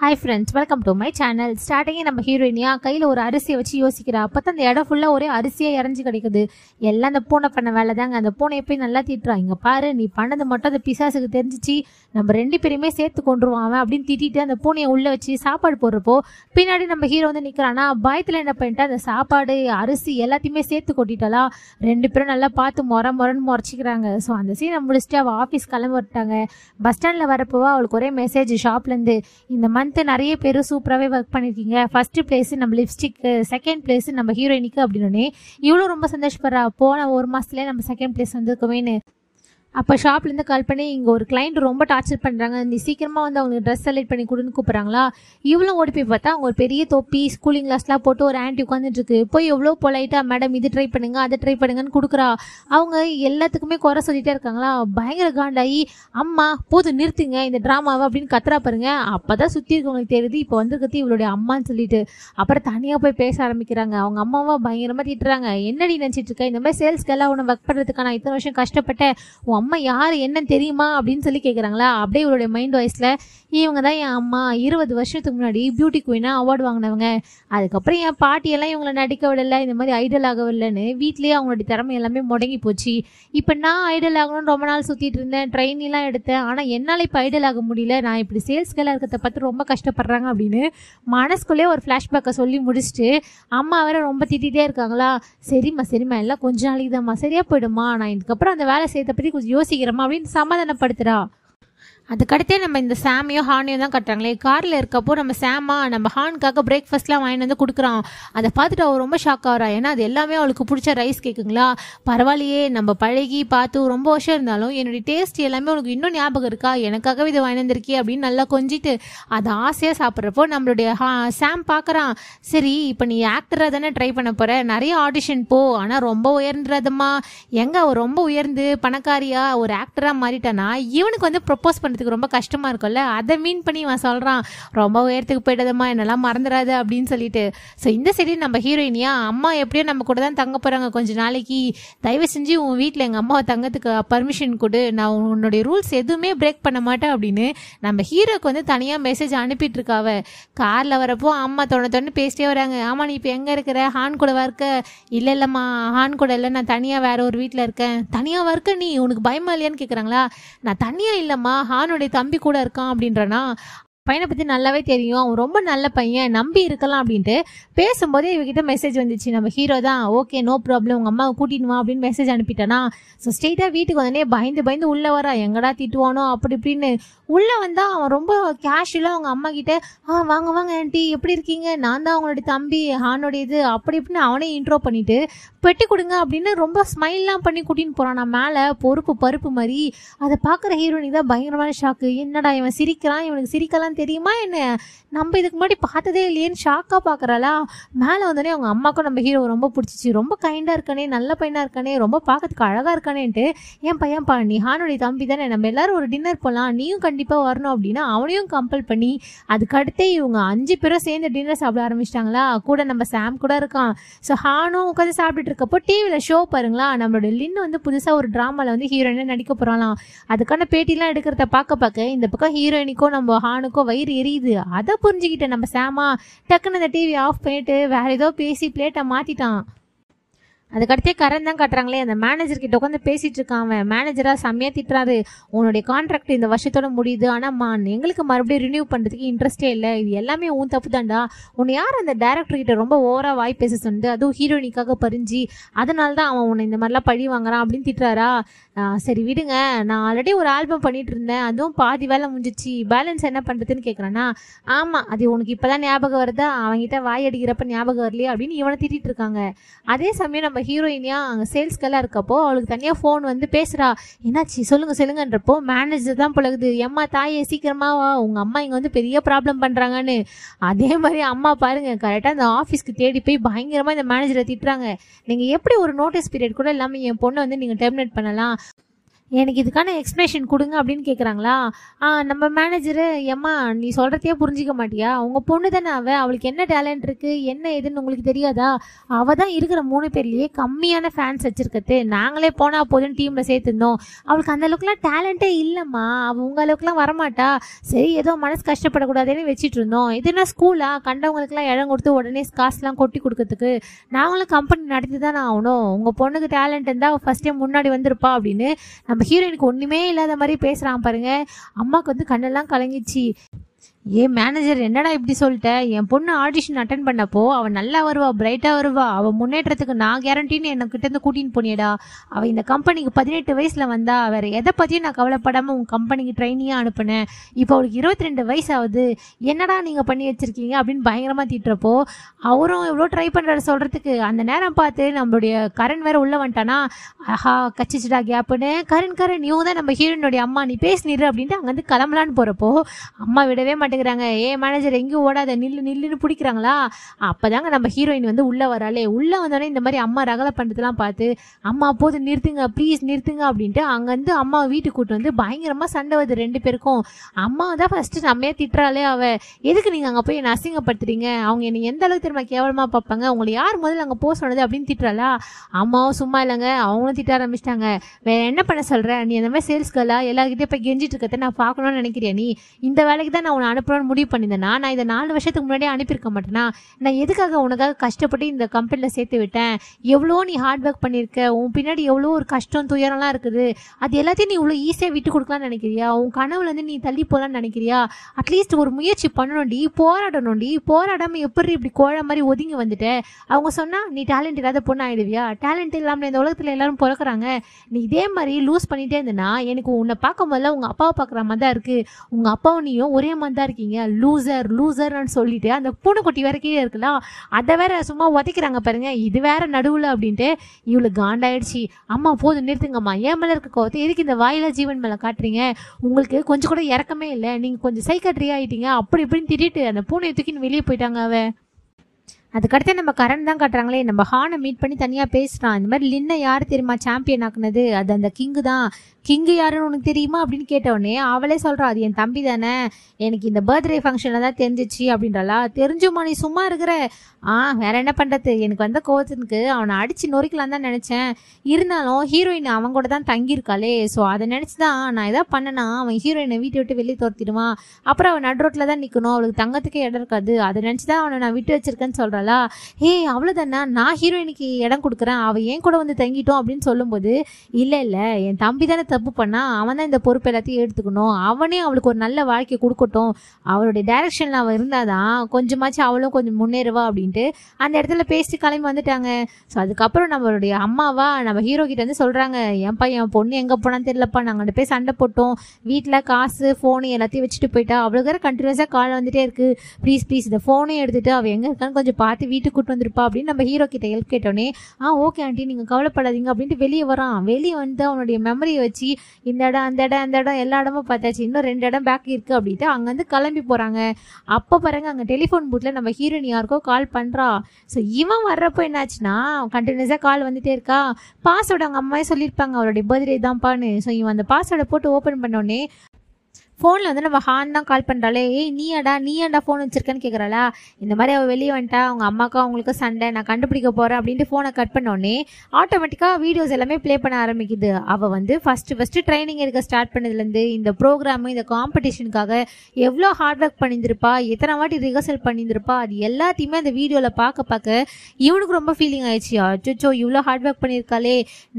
Hi friends welcome to my channel ஸ்டார்டிங்கே நம்ம ஹீரோயினியா கையில் ஒரு அரிசியை வச்சு யோசிக்கிறா. அப்போ தான் அந்த இடம் ஃபுல்லாக ஒரே அரிசியாக இறஞ்சி கிடைக்குது. எல்லாம் அந்த பூனை பண்ண வேலை தாங்க அந்த பூனையை போய் நல்லா திட்டுறா. இங்கே பாரு நீ பண்ணது மட்டும் அந்த பிசாசுக்கு தெரிஞ்சிச்சு. நம்ம ரெண்டு பேருமே சேர்த்து கொண்டுருவான் அவன் அப்படின்னு திட்டிட்டு அந்த பூனையை உள்ளே வச்சு சாப்பாடு போடுறப்போ பின்னாடி நம்ம ஹீரோ வந்து நிற்கிறானா பயத்தில் என்ன பண்ணிட்டு அந்த சாப்பாடு அரிசி எல்லாத்தையுமே சேர்த்து கொட்டிட்டாலா ரெண்டு பேரும் நல்லா பார்த்து முற முறைன்னு முறைச்சிக்கிறாங்க. ஸோ அந்த சீனை முடிச்சுட்டு அவள் ஆஃபீஸ் கிளம்பி விட்டாங்க பஸ் ஸ்டாண்டில் வரப்போ அவளுக்கு ஒரே மெசேஜ் ஷாப்லேருந்து இந்த மாதிரி மந்த்து நிறைய பேர் சூப்பராகவே ஒர்க் பண்ணியிருக்கீங்க ஃபர்ஸ்ட் பிளேஸ் நம்ம லிப்ஸ்டிக்கு செகண்ட் பிளேஸ் நம்ம ஹீரோயினுக்கு அப்படின்னு இவ்வளோ ரொம்ப சந்தோஷப்படுறா. போன ஒரு மாதத்துலேயே நம்ம செகண்ட் பிளேஸ் வந்துருக்கோமேனு அப்போ ஷாப்லேருந்து கால் பண்ணி இங்கே ஒரு கிளைண்ட் ரொம்ப டார்ச்சர் பண்ணுறாங்க நீ சீக்கிரமாக வந்து அவங்களுக்கு ட்ரெஸ் செலக்ட் பண்ணி கொடுன்னு கூப்பிட்றாங்களா? இவ்வளோ ஓடி போய் பார்த்தா அவங்க ஒரு பெரிய தொப்பி ஸ்கூலிங் கிளாஸ்லாம் போட்டு ஒரு ஆண்டி உட்காந்துட்டு இருக்கு. போய் எவ்வளோ பொலைட்டாக மேடம் இது ட்ரை பண்ணுங்க அதை ட்ரை பண்ணுங்கன்னு கொடுக்குறா. அவங்க எல்லாத்துக்குமே குறை சொல்லிட்டே இருக்காங்களா? பயங்கர காண்டாகி அம்மா போதும் நிறுத்துங்க இந்த ட்ராமாவை அப்படின்னு கத்துறா பாருங்க. அப்போ தான் சுற்றி இருக்கவங்களுக்கு தெரியுது இப்போ வந்திருக்கிறது இவளுடைய அம்மான்னு சொல்லிட்டு. அப்புறம் தனியாக போய் பேச ஆரம்பிக்கிறாங்க. அவங்க அம்மாவை பயங்கரமாக திட்டுறாங்க. என்னடி நினச்சிட்டு இருக்க? இந்த மாதிரி சேல்ஸ்க்கெல்லாம் உன்னை ஒர்க் பண்ணுறதுக்கான இத்தனை வருஷம் கஷ்டப்பட்டேன். உன் அம்மா யார்? என்னன்னு தெரியுமா? அப்படின்னு சொல்லி கேட்குறாங்களா அப்படியே இவளுடைய மைண்ட் வாய்ஸில் இவங்க தான் என் அம்மா. இருபது வருஷத்துக்கு முன்னாடி பியூட்டி குயினாக அவார்டு வாங்கினவங்க. அதுக்கப்புறம் என் பாட்டியெல்லாம் இவங்களை நடிக்க விடலை. இந்த மாதிரி ஐடல் ஆக விடலைன்னு வீட்லேயே அவங்களுடைய திறமை எல்லாமே முடங்கி போச்சு. இப்போ நான் ஐடல் ஆகணும்னு ரொம்ப நாள் சுற்றிட்டு இருந்தேன். ட்ரைனிலாம் எடுத்தேன். ஆனால் என்னால் இப்போ ஐடல் ஆக முடியல. நான் இப்படி சேல்ஸ்கெல்லாம் இருக்கிறத பார்த்து ரொம்ப கஷ்டப்படுறாங்க அப்படின்னு மனசுக்குள்ளே ஒரு ஃப்ளாஷ்பேக்கை சொல்லி முடிச்சுட்டு அம்மா வேற ரொம்ப திட்டிகிட்டே இருக்காங்களா? சரிம்மா சரிம்மா. எல்லாம் கொஞ்ச நாளைக்கு தான்மா சரியாக போயிடுமா நான் இதுக்கப்புறம் அந்த வேலை செய்யறத பற்றி கொஞ்சம் யோசிக்கிறோமா அப்படின்னு சமாதானப்படுத்துறா. அதுக்கடுத்தே நம்ம இந்த சாமியோ ஹானியும் தான் கட்டுறாங்களே. காரில் இருக்கப்போ நம்ம சாமா நம்ம ஹானுக்காக பிரேக்ஃபாஸ்ட்லாம் வாங்கிட்டு வந்து கொடுக்குறான். அதை பார்த்துட்டு அவள் ரொம்ப ஷாக் ஆகிறா. ஏன்னா அது எல்லாமே அவளுக்கு பிடிச்ச ரைஸ் கேட்குங்களா பரவாயில்லையே நம்ம பழகி பார்த்து ரொம்ப வருஷம் இருந்தாலும் என்னுடைய டேஸ்ட் எல்லாமே உனக்கு இன்னும் ஞாபகம் இருக்கா? எனக்காகவே இதை வாங்கி வந்திருக்கே அப்படின்னு நல்லா கொஞ்சிட்டு அதை ஆசையாக சாப்பிட்றப்போ நம்மளுடைய ஹா சாம் பார்க்குறான். சரி இப்போ நீ ஆக்டராக தானே ட்ரை பண்ண போகிற நிறைய ஆடிஷன் போ. ஆனால் ரொம்ப உயர்ந்துறதுமா எங்கே அவள் ரொம்ப உயர்ந்து பணக்காரியாக ஒரு ஆக்டராக மாறிட்டானா இவனுக்கு வந்து ப்ரொப்போஸ் பண்ணுறதுக்கு ரொம்ப கஷ்டமாக இருக்கும்ல? அதை மீன் பண்ணி இவன் சொல்கிறான் ரொம்ப உயரத்துக்கு போயிட்டதம்மா என்னெல்லாம் மறந்துடாது அப்படின்னு சொல்லிட்டு. ஸோ இந்த சைடு நம்ம ஹீரோயினியா அம்மா எப்படியோ நம்ம கூட தான் தங்க போகிறாங்க கொஞ்சம் நாளைக்கு தயவு செஞ்சு உன் வீட்டில் எங்கள் அம்மாவை தங்கத்துக்கு பர்மிஷன் கொடு. நான் உன்னுடைய ரூல்ஸ் எதுவுமே பிரேக் பண்ண மாட்டேன் அப்படின்னு நம்ம ஹீரோக்கு வந்து தனியாக மெசேஜ் அனுப்பிட்டு இருக்காவ காரில் வரப்போ அம்மா தொண்ணு தொண்ணு பேசிட்டே வராங்க. ஆமாம் நீ இப்போ எங்கே இருக்கிற? ஹான் கூடவா இருக்க? இல்லை இல்லைம்மா ஹான் கூட இல்லை. நான் தனியாக வேற ஒரு வீட்டில் இருக்கேன். தனியாக இருக்க நீ? உனக்கு பயமா இல்லையான்னு கேட்குறாங்களா நான் தனியாக இல்லைம்மா. ஹான் ஹானுடைய தம்பி கூட இருக்கான் அப்படின்றனா பையனை பற்றி நல்லாவே தெரியும். அவன் ரொம்ப நல்ல பையன் நம்பி இருக்கலாம் அப்படின்ட்டு பேசும்போதே இவகிட்ட மெசேஜ் வந்துச்சு. நம்ம ஹீரோ தான். ஓகே நோ ப்ராப்ளம் உங்கள் அம்மாவை கூட்டிட்டு வா அப்படின்னு மெசேஜ் அனுப்பிட்டானா. ஸோ ஸ்ட்ரெயிட்டாக வீட்டுக்கு வந்தோடனே பயந்து பயந்து உள்ளே வரா. எங்கடா திட்டுவானோ அப்படி இப்படின்னு. உள்ளே வந்தால் அவன் ரொம்ப கேஷுவலாக அவங்க அம்மா கிட்ட ஆ வாங்க வாங்க ஆண்டி எப்படி இருக்கீங்க? நான் தான் அவங்களுடைய தம்பி. ஹானோடைய இது அப்படி இப்படின்னு அவனே இன்ட்ரோ பண்ணிட்டு பெட்டி கொடுங்க அப்படின்னு ரொம்ப ஸ்மைல்லாம் பண்ணி கூட்டின்னு போகிறான் நான் மேலே பொறுப்பு பருப்பு மாதிரி. அதை பார்க்குற ஹீரோயினி தான் பயங்கரமான ஷாக்கு என்னடா இவன் சிரிக்கிறான்? இவனுக்கு சிரிக்கலாம் தெரியுமா என்ன? நம்ம இதுக்கு முன்னாடி பார்த்ததே இல்லையேன்னு ஷாக்காக பார்க்குறாளா? மேலே வந்தோடனே அவங்க அம்மாக்கும் நம்ம ஹீரோ ரொம்ப பிடிச்சிச்சு. ரொம்ப கைண்டாக இருக்கானே நல்ல பையனாக இருக்கானே ரொம்ப பார்க்கறதுக்கு அழகாக இருக்கானேன்ட்டு. என் பையன் பா நீ தம்பி தானே நம்ம எல்லாரும் ஒரு டின்னர் போகலாம் நீயும் கண்டிப்பாக வரணும் அப்படின்னா அவனையும் கம்பல் பண்ணி அதுக்கடுத்தே இவங்க அஞ்சு பேரும் சேர்ந்து டின்னர் சாப்பிட ஆரம்பிச்சிட்டாங்களா? கூட நம்ம சாம் கூட இருக்கான். ஸோ ஹானும் உட்காந்து சாப்பிட்டுட்டு இருக்கப்போ டிவியில் ஷோ பாருங்களா நம்மளோட லின்னு வந்து புதுசாக ஒரு ட்ராமாவில் வந்து ஹீரோயினாக நடிக்க போகிறாங்களாம் அதுக்கான பேட்டிலாம் எடுக்கிறத பார்க்க பார்க்க இந்த பக்கம் ஹீரோயினுக்கும் நம்ம ஹானுக்கும் வயிறு எரியுது. அதை புரிஞ்சுக்கிட்டேன் நம்ம சாமா. டக்குன்னு அந்த டிவி ஆஃப் பண்ணிட்டு வேற ஏதோ பேசி பிளேட்டை மாற்றிட்டான் அதுக்கடுத்தே கரண் தான் காட்டுறாங்களே. அந்த மேனேஜர் கிட்ட உட்காந்து பேசிட்டு இருக்கான் அவன். மேனேஜரா செம்மையா திட்டுறாரு. உன்னுடைய கான்ட்ராக்ட் இந்த வருஷத்தோட முடியுது. ஆனா மா எங்களுக்கு மறுபடியும் ரினியூ பண்றதுக்கு இன்ட்ரெஸ்டே இல்லை. இது எல்லாமே உன் தப்பு தாண்டா உன்னை யார் அந்த டேரக்டர் கிட்ட ரொம்ப ஓவரா வாய் பேச சொன்னது அதுவும் ஹீரோயினிக்காக பறிஞ்சு. அதனால தான் அவன் உன்னை இந்த மாதிரிலாம் பழி வாங்குறான் அப்படின்னு திட்டுறாரா? சரி விடுங்க. நான் ஆல்ரெடி ஒரு ஆல்பம் பண்ணிட்டு இருந்தேன். அதுவும் பாதி வேலை முடிஞ்சிச்சு. பேலன்ஸ் என்ன பண்றதுன்னு கேட்குறானா ஆமா அது உனக்கு இப்பதான் ஞாபகம் வருதா? அவன்கிட்ட வாய் அடிக்கிறப்ப ஞாபகம் வரலையே? அப்படின்னு இவனை திட்டிட்டு இருக்காங்க. அதே சமயம் நம்ம ஹீரோயினியா அங்கே சேல்ஸ்க்கெல்லாம் இருக்கப்போ அவளுக்கு தனியாக ஃபோன் வந்து பேசுகிறா என்னாச்சு? சொல்லுங்க சொல்லுங்கன்றப்போ மேனேஜர் தான் பழகுது எம்மா தாயே சீக்கிரமா வா. உங்கள் அம்மா இங்கே வந்து பெரிய ப்ராப்ளம் பண்ணுறாங்கன்னு அதே மாதிரி அம்மா பாருங்க கரெக்டாக அந்த ஆஃபீஸ்க்கு தேடி போய் பயங்கரமாக இந்த மேனேஜரை திட்டுறாங்க. நீங்கள் எப்படி ஒரு நோட்டீஸ் பீரியட் கூட இல்லாமல் என் பொண்ணை வந்து நீங்கள் டெர்மினேட் பண்ணலாம்? எனக்கு இதுக்கான எக்ஸ்ப்ளனேஷன் கொடுங்க அப்படின்னு கேட்குறாங்களா ஆ நம்ம மேனேஜரு ஏம்மா நீ சொல்கிறதையே புரிஞ்சிக்க மாட்டியா? உங்கள் பொண்ணு தானே அவள் அவளுக்கு என்ன டேலண்ட் இருக்குது என்ன ஏதுன்னு உங்களுக்கு தெரியாதா? அவள் தான் இருக்கிற மூணு பேர்லேயே கம்மியான ஃபேன்ஸ் வச்சுருக்கிறது. நாங்களே போனால் போதும் டீமில் சேர்த்துருந்தோம். அவளுக்கு அந்த அளவுக்குலாம் டேலண்ட்டே இல்லைம்மா. அவள் உங்கள் அளவுக்குலாம் வரமாட்டா. சரி ஏதோ மனசு கஷ்டப்படக்கூடாதுன்னு வச்சுட்டு இருந்தோம். இது என்ன ஸ்கூலா கண்டவங்களுக்குலாம் இடம் கொடுத்து உடனே காசுலாம் கொட்டி கொடுக்கறதுக்கு நாங்களும் கம்பெனி நடத்தி தானே ஆகணும். உங்கள் பொண்ணுக்கு டேலண்ட் இருந்தால் ஃபஸ்ட் டைம் முன்னாடி வந்திருப்பா அப்படின்னு நம்ம ஹீரோயினுக்கு ஒன்றுமே இல்லாத மாதிரி பேசுகிறான் பாருங்க. அம்மாவுக்கு வந்து கண்ணெல்லாம் கலங்கிச்சு ஏ மேனேஜர் என்னடா இப்படி சொல்லிட்ட? என் பொண்ணு ஆடிஷன் அட்டன் பண்ணப்போ அவள் நல்லா வருவா பிரைட்டாக வருவா. அவள் முன்னேற்றத்துக்கு நான் கேரண்டின்னு என்னை கிட்ட இருந்து கூட்டின்னு போனியடா. அவள் இந்த கம்பெனிக்கு பதினெட்டு வயசில் வந்தா வேற எதை பற்றியும் நான் கவலைப்படாமல் உங்கள் கம்பெனிக்கு ட்ரைனியாக அனுப்புனேன். இப்போ அவளுக்கு இருபத்தி ரெண்டு வயசு ஆகுது என்னடா நீங்கள் பண்ணி வச்சிருக்கீங்க அப்படின்னு பயங்கரமாக திட்டுறப்போ அவரும் எவ்வளோ ட்ரை பண்ணுறாரு சொல்கிறதுக்கு அந்த நேரம் பார்த்து நம்மளுடைய கரண் வேற உள்ள வந்துட்டானா? ஆஹா கச்சிச்சுடா கேப்புன்னு கரண் கரண் இவங்க தான் நம்ம ஹீரோனுடைய அம்மா நீ பேசினிரு அப்படின்ட்டு அங்கேருந்து கிளம்பலான்னு போகிறப்போ அம்மா விடவே மாட்டேன் மாட்டேங்கிறாங்க. ஏ மேனேஜர் எங்கேயும் ஓடாத நில்லு நில்லுன்னு பிடிக்கிறாங்களா? அப்போதாங்க நம்ம ஹீரோயின் வந்து உள்ளே வராளே. உள்ளே வந்தோடனே இந்த மாதிரி அம்மா ரகலை பண்ணுறதுலாம் பார்த்து அம்மா போது நிறுத்துங்க ப்ளீஸ் நிறுத்துங்க அப்படின்ட்டு அங்கேருந்து அம்மா வீட்டுக்கு கூட்டு வந்து பயங்கரமாக சண்டை வருது ரெண்டு பேருக்கும். அம்மா தான் ஃபஸ்ட்டு நம்மையே திட்டுறாளே அவ. எதுக்கு நீங்கள் அங்கே போய் என்னை அசிங்கப்படுத்துறீங்க? அவங்க என்னை எந்த அளவுக்கு திரும்ப கேவலமாக பார்ப்பாங்க? உங்களை யார் முதல்ல அங்கே போக சொன்னது? அப்படின்னு திட்டுறாளா? அம்மாவும் சும்மா இல்லைங்க. அவங்களும் திட்ட ஆரம்பிச்சிட்டாங்க. வேற என்ன பண்ண சொல்ற? நீ அந்த மாதிரி சேல்ஸ் கேர்லா எல்லாருக்கிட்டே போய் கெஞ்சிட்டு இருக்கிறத நான் பார்க்கணும்னு நினைக்கிறியா நீ? இந்த வேலைக்கு தான் நான் உன்னை அனுப்பணும்னு முடிவு பண்ணியிருந்தேனா நான் இதை நாலு வருஷத்துக்கு முன்னாடியே அனுப்பியிருக்க மாட்டேனா? நான் எதுக்காக உனக்காக கஷ்டப்பட்டு இந்த கம்பெனியில் சேர்த்து விட்டேன்? எவ்வளோ நீ ஹார்ட் ஒர்க் பண்ணியிருக்க? உன் பின்னாடி எவ்வளோ ஒரு கஷ்டம் துயரம்லாம் இருக்குது. அது எல்லாத்தையும் நீ இவ்வளோ ஈஸியாக விட்டு கொடுக்கலாம்னு நினைக்கிறியா? உன் கனவுலேருந்து நீ தள்ளி போகலான்னு நினைக்கிறியா? அட்லீஸ்ட் ஒரு முயற்சி பண்ணணும்டி போராடணும்டி. போராடாமல் எப்படி இப்படி கோழ மாதிரி ஒதுங்கி வந்துட்ட? அவங்க சொன்னால் நீ டேலண்ட் இல்லாத பொண்ணு ஆகிடுவியா டேலண்ட் இல்லாமல் இந்த உலகத்தில் எல்லாரும் பிறக்கறாங்க நீ இதே மாதிரி லூஸ் பண்ணிட்டே இருந்தனா எனக்கு உன்னை பார்க்கும் போதெல்லாம் உங்கள் அப்பாவை பார்க்குற மாதிரி தான் இருக்குது உங்கள் அப்பாவும் நீயும் ஒரே மாதிரி தான் இருக்கீங்க லூசர் லூசர்னு சொல்லிட்டு அந்த பூனைக்குட்டி வேற கீழே இருக்கலாம் அதை வேற சும்மா உதைக்கிறாங்க பாருங்க இது வேற நடுவில் அப்படின்ட்டு இவளுக்கு காண்டாயிடுச்சு. அம்மா போதும் நிறுத்துங்கம்மா. ஏன் மேலே இருக்க கோவத்தை எதுக்கு இந்த வாயில ஜீவன் மேலே காட்டுறீங்க? உங்களுக்கு கொஞ்சம் கூட இறக்கமே இல்லை. நீங்கள் கொஞ்சம் சைக்கட்ரி ஆகிட்டீங்க அப்படி இப்படின்னு திட்டிட்டு அந்த பூனையை தூக்கின்னு வெளியே போயிட்டாங்க அவ. அதுக்கடுத்து நம்ம கரண் தான் காட்டுறாங்களே நம்ம ஹானை மீட் பண்ணி தனியாக பேசுகிறான் இந்த மாதிரி லின்னை யார் தெரியுமா சாம்பியன் ஆக்குனது? அது அந்த கிங்கு தான். கிங்கு யாருன்னு உனக்கு தெரியுமா? அப்படின்னு கேட்டவுடனே அவளே சொல்கிறா அது என் தம்பி தானே. எனக்கு இந்த பர்த்டே ஃபங்க்ஷனில் தான் தெரிஞ்சிச்சு அப்படின்றாளா தெரிஞ்சுமா நீ சும்மா இருக்கிற. ஆ வேற என்ன பண்ணுறது எனக்கு வந்த கோவத்துக்கு அவனை அடித்து நொறுக்கலாம் தான் நினச்சேன். இருந்தாலும் ஹீரோயின் அவன் கூட தான் தங்கியிருக்காளே. ஸோ அதை நினச்சி தான் நான் எதாவது பண்ணனா அவன் ஹீரோயினை வீட்டை விட்டு வெளியே துரத்திடுவான். அப்புறம் அவன் நடுரோட்டில் தான் நிற்கணும் அவளுக்கு தங்கத்துக்கே இடம் இருக்காது. அதை நினச்சி தான் அவனை நான் விட்டு வச்சிருக்கேன்னு சொல்கிறாளா ஏய் அவ்வளோதானா நான் ஹீரோயினுக்கு இடம் கொடுக்குறேன். அவள் ஏன் கூட வந்து தங்கிட்டோம்? அப்படின்னு சொல்லும்போது இல்லை இல்லை. என் தம்பி தானே தப்பு பண்ணால் அவன் தான் இந்த பொறுப்பு எல்லாத்தையும் எடுத்துக்கணும். அவனே அவளுக்கு ஒரு நல்ல வாழ்க்கை கொடுக்கட்டும். அவளுடைய டைரக்ஷனில் அவள் இருந்தாதான் கொஞ்சமாச்சும் அவளும் கொஞ்சம் முன்னேறுவா அப்படின்ட்டு அந்த இடத்துல பேசிட்டு கிளம்பி வந்துட்டாங்க. ஸோ அதுக்கப்புறம் நம்மளுடைய அம்மாவா நம்ம ஹீரோ கிட்ட வந்து சொல்கிறாங்க ஏன்ப்பா என் பொண்ணு எங்கே போனான்னு தெரியலப்பா. நாங்கள் ரெண்டு போய் சண்டை போட்டோம். வீட்டில் காசு ஃபோனு எல்லாத்தையும் வச்சுட்டு போயிட்டா. அவளுக்கு வேறு கண்டினியூஸாக கால் வந்துட்டே இருக்குது ப்ளீஸ் ப்ளீஸ் இந்த ஃபோனையும் எடுத்துகிட்டு அவள் எங்கே இருக்கான்னு கொஞ்சம் பார்த்து வீட்டுக்கு கூட்டு வந்திருப்பா. அப்படின்னு நம்ம ஹீரோ கிட்ட ஹெல்ப் கேட்டோன்னே ஆ ஓகே ஆண்டி நீங்கள் கவலைப்படாதீங்க. அப்படின்ட்டு வெளியே வரான். வெளியே வந்து அவனுடைய மெமரியை வச்சு இந்த இடம் அந்த இடம் அந்த இடம் எல்லா இடமும் பார்த்தாச்சு. இன்னும் ரெண்டு இடம் பேக் இருக்குது அப்படின்ட்டு அங்கேருந்து கிளம்பி போகிறாங்க அப்போ பாருங்க அங்கே டெலிஃபோன் பூத்தில் நம்ம ஹீரோயின் யாருக்கோ கால் பண்ணுறா ஸோ இவன் வர்றப்போ என்னாச்சுன்னா கண்டினியூஸாக கால் வந்துட்டே இருக்கா. பாஸ்வேர்டு அவங்க அம்மாவே சொல்லியிருப்பாங்க அவருடைய பர்த்டே தான்ப்பான்னு. ஸோ இவன் அந்த பாஸ்வேர்டை போட்டு ஓப்பன் பண்ணோடனே ஃபோனில் வந்து நம்ம ஹான் தான் கால் பண்ணுறாளே ஏய் நீயாடா நீயாடா ஃபோன் வச்சிருக்கேன்னு கேட்குறாளா இந்த மாதிரி அவள் வெளியே வந்துட்டா அவங்க அம்மாக்கா அவங்களுக்கு சண்டை நான் கண்டுபிடிக்க போகிறேன் அப்படின்ட்டு ஃபோனை கட் பண்ணோடனே ஆட்டோமேட்டிக்காக வீடியோஸ் எல்லாமே ப்ளே பண்ண ஆரம்பிக்குது. அவள் வந்து ஃபஸ்ட்டு ஃபஸ்ட்டு ட்ரைனிங் எடுக்க ஸ்டார்ட் பண்ணதுலேருந்து இந்த ப்ரோக்ராமு இந்த காம்படிஷனுக்காக எவ்வளோ ஹார்ட் ஒர்க் பண்ணியிருந்திருப்பா எத்தனை வாட்டி ரிஹர்சல் பண்ணியிருந்திருப்பா அது எல்லாத்தையுமே அந்த வீடியோவில் பார்க்க பார்க்க இவனுக்கு ரொம்ப ஃபீலிங் ஆயிடுச்சு. அச்சோ இவ்வளோ ஹார்ட் ஒர்க் பண்ணியிருக்காளே.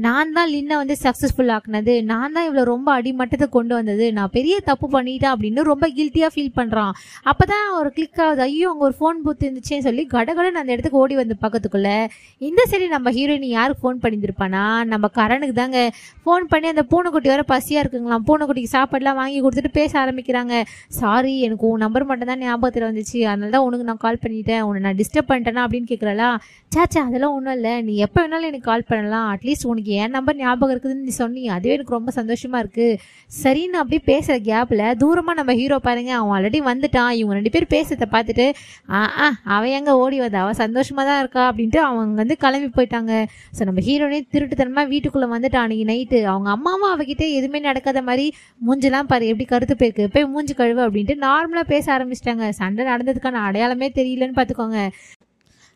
நான் தான் லின்னை வந்து சக்ஸஸ்ஃபுல் ஆக்குனது. நான் தான் இவ்வளோ ரொம்ப அடிமட்டத்தை கொண்டு வந்தது. நான் பெரிய தப்பு பண்ணிட்டேன் அப்படின்னு ரொம்ப கில்ட்டியாக ஃபீல் பண்ணுறான் அப்போ தான் ஒரு கிளிக் ஆகுது. ஐயோ அங்கே ஒரு ஃபோன் பூத் இருந்துச்சேன்னு சொல்லி கடகடன் அந்த இடத்துக்கு ஓடி வந்து பக்கத்துக்குள்ளே இந்த சரி நம்ம ஹீரோயின் யாருக்கு ஃபோன் பண்ணியிருந்திருப்பானா நம்ம கரனுக்கு தாங்க ஃபோன் பண்ணி அந்த பூனைக்குட்டி வர பசியாக இருக்குங்களாம். பூனைக்குட்டிக்கு சாப்பாடுலாம் வாங்கி கொடுத்துட்டு பேச ஆரம்பிக்கிறாங்க. சாரி எனக்கு உன் நம்பர் மட்டும் தான் ஞாபகத்தில் வந்துச்சு. அதனால தான் உனக்கு நான் கால் பண்ணிட்டேன். உன்னை நான் டிஸ்டர்ப் பண்ணிட்டேனா? அப்படின்னு கேட்குறலா சாச்சா அதெல்லாம் ஒன்றும் இல்லை. நீ எப்போ வேணாலும் எனக்கு கால் பண்ணலாம். அட்லீஸ்ட் உனக்கு என் நம்பர் ஞாபகம் இருக்குதுன்னு நீ சொன்னி அதுவே எனக்கு ரொம்ப சந்தோஷமாக இருக்குது சரின்னு அப்படியே பேசுகிற கேப்பில் கேப்பில் தூரமாக நம்ம ஹீரோ பாருங்க அவன் ஆல்ரெடி வந்துட்டான். இவங்க ரெண்டு பேர் பேசுறத பார்த்துட்டு ஆ ஆ அவன் எங்கே ஓடி வந்தா? அவள் சந்தோஷமாக தான் இருக்கா? அப்படின்ட்டு அவங்க வந்து கிளம்பி போயிட்டாங்க. ஸோ நம்ம ஹீரோனே திருட்டுத்தனமாக வீட்டுக்குள்ளே வந்துட்டான் அன்னைக்கு நைட்டு அவங்க அம்மாவும் அவகிட்ட எதுவுமே நடக்காத மாதிரி மூஞ்செல்லாம் பாரு எப்படி கருத்து போயிருக்கு? போய் மூஞ்சி கழுவு அப்படின்ட்டு நார்மலாக பேச ஆரம்பிச்சிட்டாங்க. சண்டை நடந்ததுக்கான அடையாளமே தெரியலன்னு பார்த்துக்கோங்க.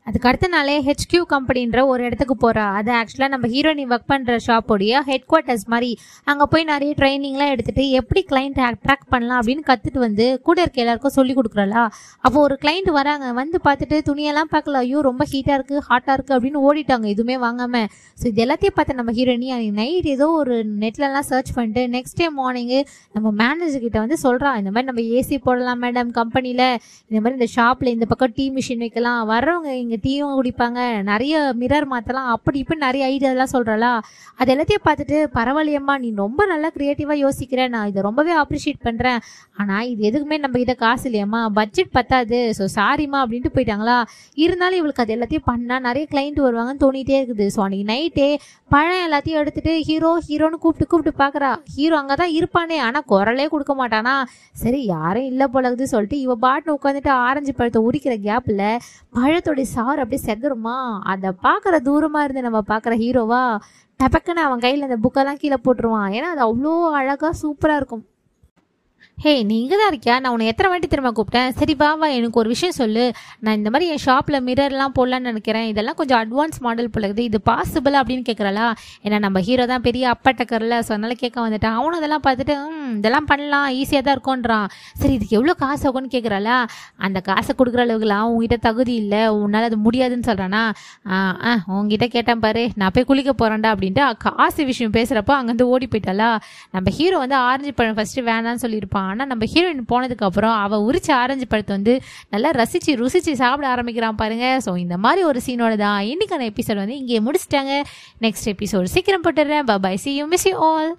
அதுக்கு அடுத்த நாளே ஹெச்கியூ கம்பெனின்ற ஒரு இடத்துக்கு போகிறா அது ஆக்சுவலாக நம்ம ஹீரோயினி ஒர்க் பண்ணுற ஷாப்போடைய ஹெட் குவார்ட்டர்ஸ் மாதிரி. அங்கே போய் நிறைய ட்ரைனிங்லாம் எடுத்துகிட்டு எப்படி கிளைண்ட் அட்ராக்ட் பண்ணலாம் அப்படின்னு கற்றுட்டு வந்து கூட இருக்க எல்லாருக்கும் சொல்லி கொடுக்குறலா அப்போ ஒரு கிளைண்ட் வராங்க. வந்து பார்த்துட்டு துணியெல்லாம் பார்க்கல. ஐயோ ரொம்ப ஹீட்டாக இருக்குது ஹாட்டாக இருக்குது அப்படின்னு ஓடிட்டாங்க. எதுவுமே வாங்காமல் ஸோ இது எல்லாத்தையும் பார்த்த நம்ம ஹீரோயினி அன்றைக்கி நைட் ஏதோ ஒரு நெட்லலாம் சர்ச் பண்ணிட்டு நெக்ஸ்ட் டே மார்னிங்கு நம்ம மேனேஜர் கிட்ட வந்து சொல்கிறா இந்த மாதிரி நம்ம ஏசி போடலாம் மேடம் கம்பெனியில் இந்த மாதிரி இந்த ஷாப்பில் இந்த பக்கம் டீ மிஷின் வைக்கலாம். வர்றவங்க இங்கே டீயும் குடிப்பாங்க. நிறைய மிரர் மாற்றலாம் அப்படி இப்படி நிறைய ஐடியாலாம் சொல்கிறலா அது எல்லாத்தையும் பார்த்துட்டு பரவாயில்லையம்மா நீ ரொம்ப நல்லா க்ரியேட்டிவாக யோசிக்கிற. நான் இதை ரொம்பவே அப்ரிஷியேட் பண்ணுறேன் ஆனால் இது எதுக்குமே நம்ம கிட்ட காசு இல்லையம்மா பட்ஜெட் பத்தாது. ஸோ சாரிம்மா அப்படின்ட்டு போயிட்டாங்களா? இருந்தாலும் இவளுக்கு அது எல்லாத்தையும் பண்ணால் நிறைய கிளைண்ட் வருவாங்கன்னு தோணிட்டே இருக்குது. ஸோ அன்றைக்கி நைட்டே பழம் எல்லாத்தையும் எடுத்துட்டு ஹீரோ ஹீரோன்னு கூப்பிட்டு கூப்பிட்டு பார்க்குறா. ஹீரோ அங்கே தான் இருப்பானே. ஆனால் குரலே கொடுக்க மாட்டானா. சரி யாரும் இல்லை போலகுது சொல்லிட்டு இவ பாட்டுன்னு உட்காந்துட்டு ஆரஞ்சு பழத்தை உரிக்கிற கேப்பில் பழத்தோடைய சாறு அப்படியே செகருமா அதை பார்க்குற தூரமாக இருந்து நம்ம பார்க்குற ஹீரோவா டபக்குன்னு அவன் கையில் அந்த புக்கெல்லாம் கீழே போட்டுருவான். ஏன்னா அது அவ்வளோ அழகாக சூப்பராக இருக்கும். ஹே நீ இங்கே தான் இருக்கியா? நான் உன்னை எத்தனை வாட்டி திரும்ப கூப்பிட்டேன்? சரி வா வா எனக்கு ஒரு விஷயம் சொல்லு. நான் இந்த மாதிரி என் ஷாப்பில் மிரர்லாம் போடலான்னு நினைக்கிறேன். இதெல்லாம் கொஞ்சம் அட்வான்ஸ் மாடல் போலகுது இது பாசிபிள் அப்படின்னு கேட்குறாளா ஏன்னா நம்ம ஹீரோ தான் பெரிய அப்பட்டக்கரில். ஸோ அதனால் கேட்க வந்துட்டான். அவனும் அதெல்லாம் பார்த்துட்டு ம் இதெல்லாம் பண்ணலாம். ஈஸியாக தான் இருக்கும்ன்றான். சரி இதுக்கு எவ்வளோ காசு ஆகும்னு கேட்குறாளா அந்த காசை கொடுக்குற அளவுக்குலாம் உங்ககிட்ட தகுதி இல்லை. உன்னால் அது முடியாதுன்னு சொல்கிறானா ஆ ஆ உங்ககிட்ட கேட்டேன் பாரு. நான் போய் குளிக்க போகிறேன்டா அப்படின்ட்டு காசு விஷயம் பேசுகிறப்போ அங்கேருந்து ஓடி போயிட்டாளா. நம்ம ஹீரோ வந்து ஆரஞ்சு பழம் ஃபஸ்ட்டு வேணான்னு சொல்லியிருப்பான் ஆனால் நம்ம ஹீரோயின் போனதுக்கப்புறம் அவள் உரிச்ச ஆரஞ்சு பழத்தை வந்து நல்லா ரசித்து ருசித்து சாப்பிட ஆரம்பிக்கிறான் பாருங்க. ஸோ இந்த மாதிரி ஒரு சீனோட தான் இன்னைக்கான எபிசோட் வந்து இங்கே முடிச்சிட்டாங்க. நெக்ஸ்ட் எபிசோட் சீக்கிரம் போட்டுடுறேன். Bye see you miss you all